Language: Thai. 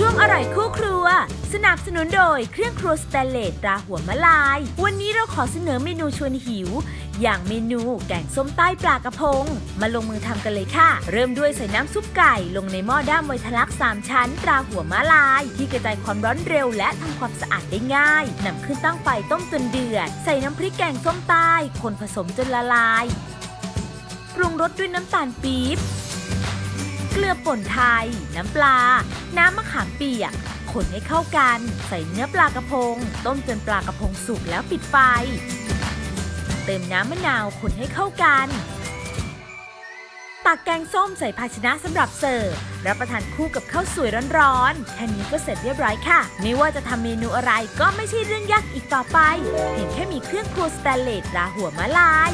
ช่วงอร่อยคู่ครัว สนับสนุนโดยเครื่องครัวสแตนเลสตราหัวมะลาย วันนี้เราขอเสนอเมนูชวนหิว อย่างเมนูแกงส้มใต้ปลากระพง มาลงมือทำกันเลยค่ะ เริ่มด้วยใส่น้ำซุปไก่ ลงในหม้อด้ามไวทะลัก3ชั้นตราหัวมะลาย ที่กระจายความร้อนเร็วและทำความสะอาดได้ง่ายนำขึ้นตั้งไฟต้มจนเดือด ใส่น้ำพริกแกงส้มใต้ คนผสมจนละลาย ปรุงรสด้วยน้ำตาลปี๊บ กลือป่นไทย น้ำปลา น้ำมะขามเปียกคนให้เข้ากัน ใส่เนื้อปลากระพง ต้มจนปลากระพงสุกแล้วปิดไฟ เติมน้ำมะนาวคนให้เข้ากัน ตักแกงส้มใส่ภาชนะสำหรับเสิร์ฟรับประทานคู่กับข้าวสวยร้อนๆแค่นี้ก็เสร็จเรียบร้อยค่ะ ไม่ว่าจะทำเมนูอะไรก็ไม่ใช่เรื่องยากอีกต่อไปเพียงแค่มีเครื่องครัวสแตนเลสราหัวมะลาย